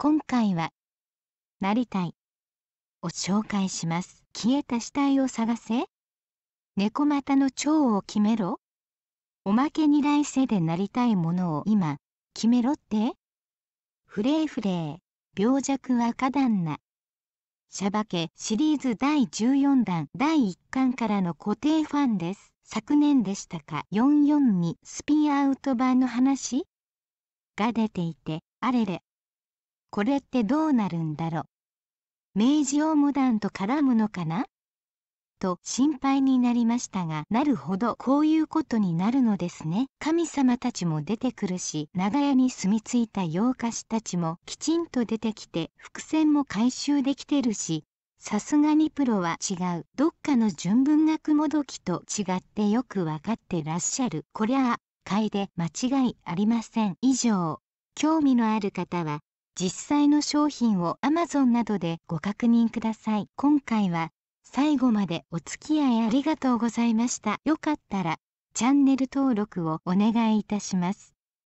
今回はなりたい。を紹介します。消えた死体を探せ。猫股の蝶を決めろ。おまけに来世でなりたいものを今決めろって。フレーフレー。病弱若旦那。シャバケシリーズ第14弾。第1巻からの固定ファンです。昨年でしたか。442スピンアウト版の話が出ていてあれれ。これってどうなるんだろ明治オモダンと絡むのかな？と心配になりましたがなるほど。こういうことになるのですね。神様たちも出てくるし長屋に住み着いた妖怪師たちもきちんと出てきて伏線も回収できてるしさすがにプロは違う。どっかの純文学もどきと違ってよくわかってらっしゃる。こりゃあ楓間違いありません。以上。興味のある方は実際の商品を Amazon などでご確認ください。今回は最後までお付き合いありがとうございました。よかったらチャンネル登録をお願いいたします。